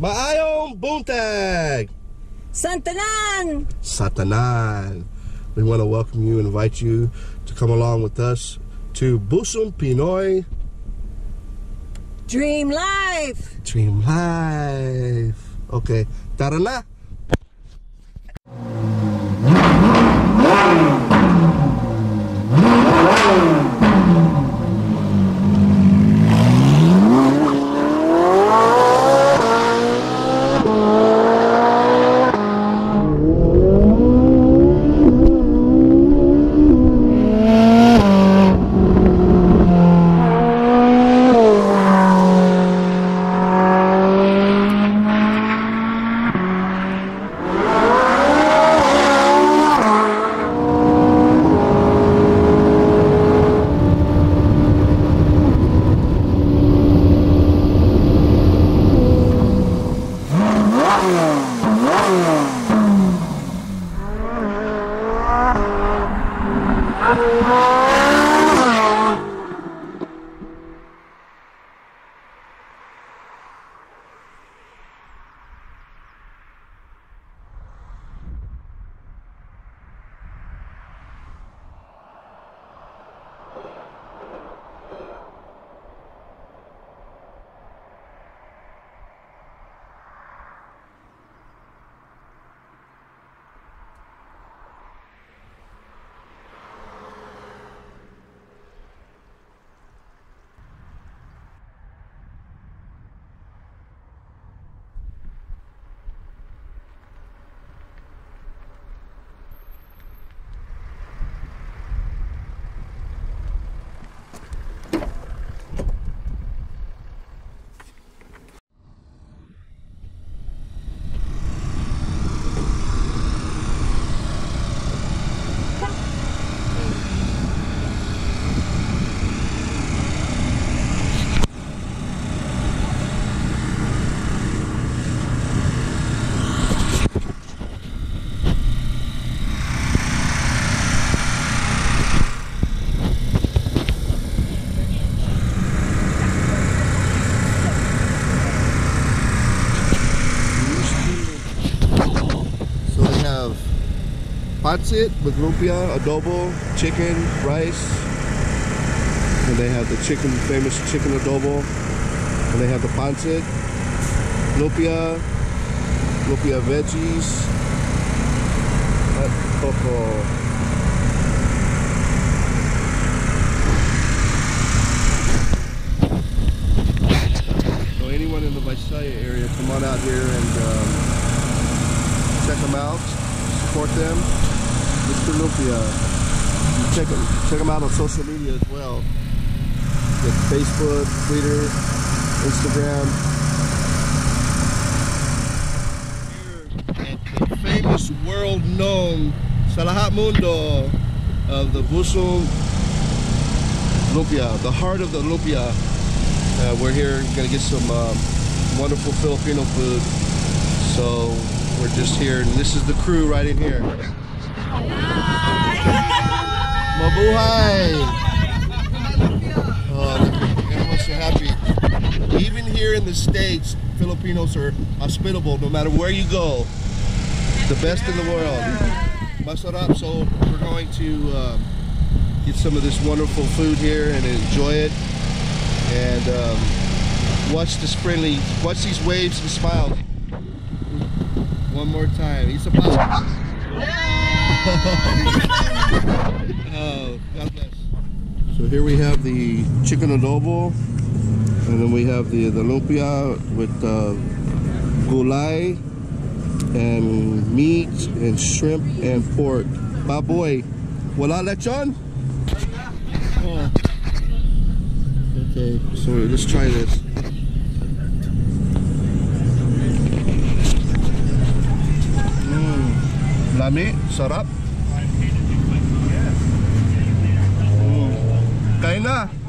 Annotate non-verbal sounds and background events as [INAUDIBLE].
Maayong buntag! Santanan! Satanan. We want to welcome you and invite you to come along with us to Pusong Pinoy Dream Life! Dream Life. Okay, tara na! So pancit with lumpia, adobo, chicken, rice. And they have the chicken, famous chicken adobo. And they have the pancit, lumpia, lumpia veggies, at coco. So anyone in the Visaya area, come on out here and um, check them out, support them. Mr. Lumpia. You Check them, check them out on social media as well. Like Facebook, Twitter, Instagram. Here at the famous world-known Salahat Mundo of the Busum Lumpia, the heart of the Lumpia. Uh, we're here gonna get some um, wonderful Filipino food. So we're just here, and this is the crew right in here. Mabuhay! Oh, so happy. Even here in the States, Filipinos are hospitable no matter where you go. The best in the world. Masarap, so we're going to um, get some of this wonderful food here and enjoy it. And um, watch this friendly, watch these waves and smiles. One more time. He's a [LAUGHS] Oh, God bless. So here we have the chicken adobo, and then we have the the lumpia with uh, gulay and meat and shrimp and pork. Baboy, wala lechon? Oh. Okay, so let's try this. Lami, sarap. Kain na.